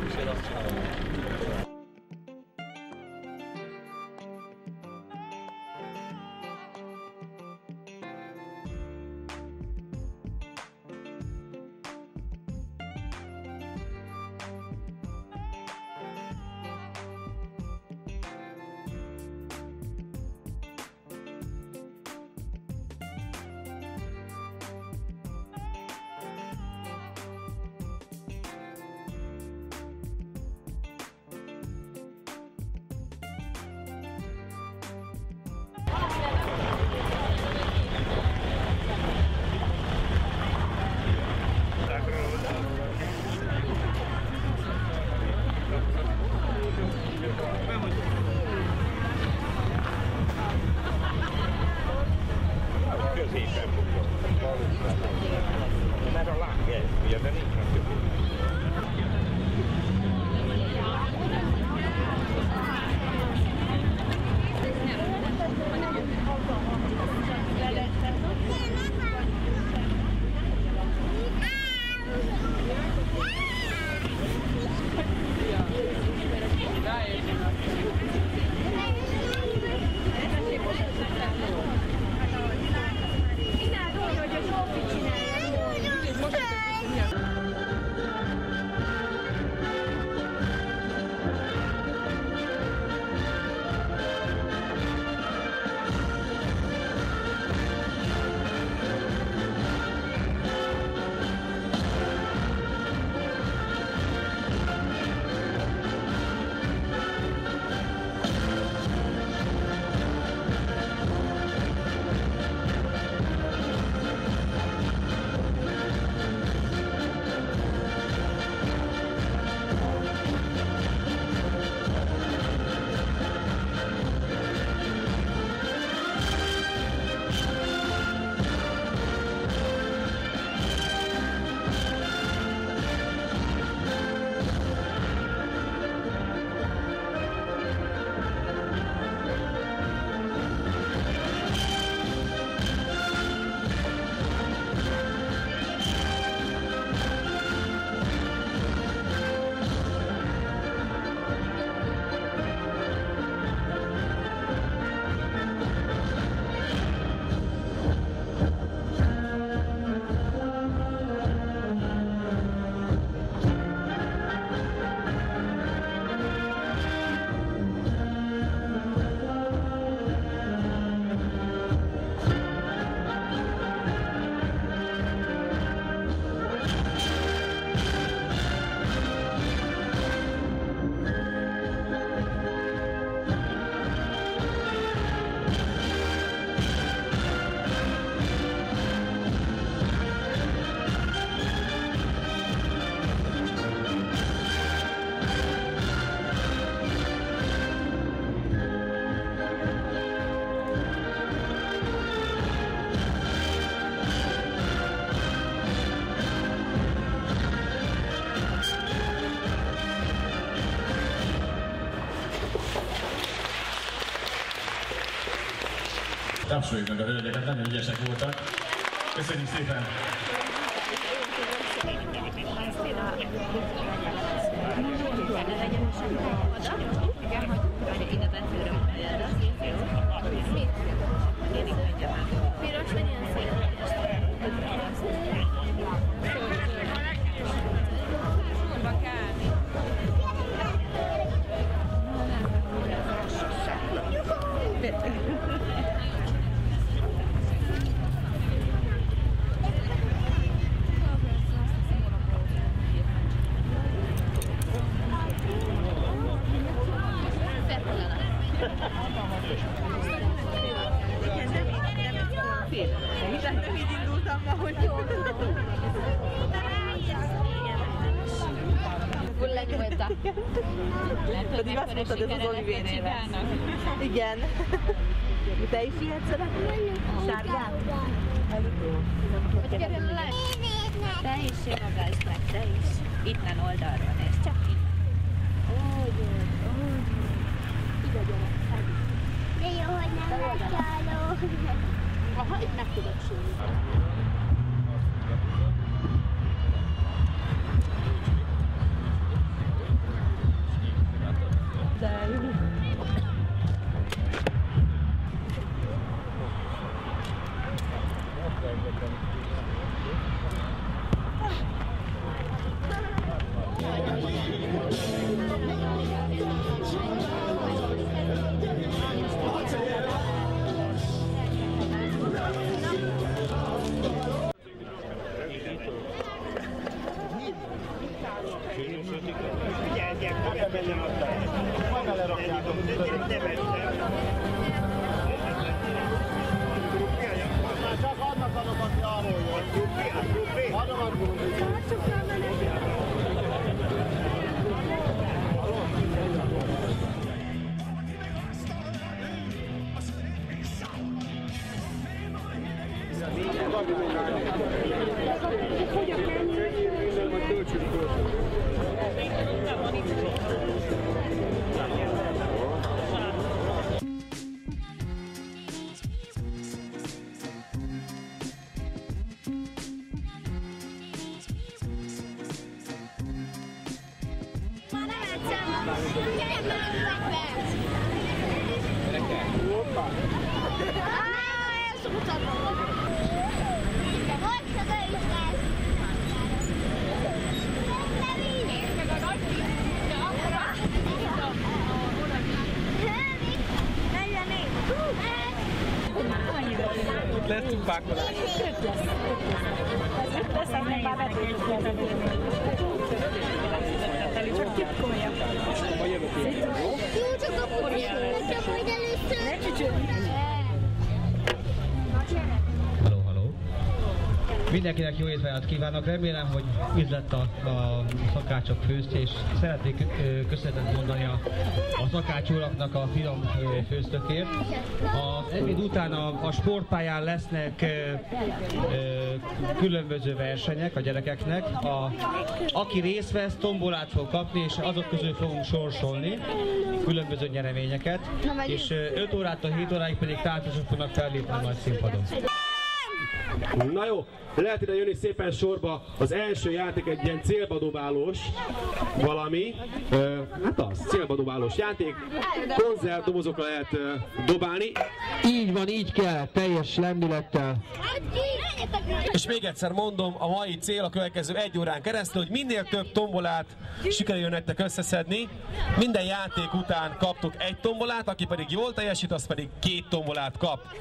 És én azt Berlin. Tapsoljuk meg a hölgyeket, nagyon ügyesek voltak. Köszönjük szépen! Piros jó. Fulladj volta. Pedig azt mondtad, ez az Olivérével. Igen. Te is ilyet szeretnél? Sárgát? Hogy kerül le? Te is simogasd meg, te is. Innen oldalról nézd, csak innen. De jó, hogy nem lesz csaló. Aha, itt meg már, is lesz. Nagy de akkor Itt lesz pákolás. Jó, csak 你吃巧克力啊？我也不吃。你吃巧克力啊？我也不吃。Mindenkinek jó étvágyat kívánok, remélem, hogy ízlett a, a szakácsok főztje, és szeretnék köszönetet mondani a, a szakács uraknak a finom főztökért. Az ebéd után a, a sportpályán lesznek ö, ö, különböző versenyek a gyerekeknek. A, aki részt vesz, tombolát fog kapni, és azok közül fogunk sorsolni különböző nyereményeket, és ö, 5 órától 7 óráig pedig táncosok fognak fellépni majd színpadon. Na jó, lehet ide jönni szépen sorba. Az első játék egy ilyen célbadobálós valami. Hát az, célbadobálós játék. Konzervdobozokra lehet dobálni. Így van, így kell, teljes lendülettel. És még egyszer mondom, a mai cél a következő egy órán keresztül, hogy minél több tombolát sikerüljön nektek összeszedni. Minden játék után kaptok egy tombolát, aki pedig jól teljesít, az pedig két tombolát kap.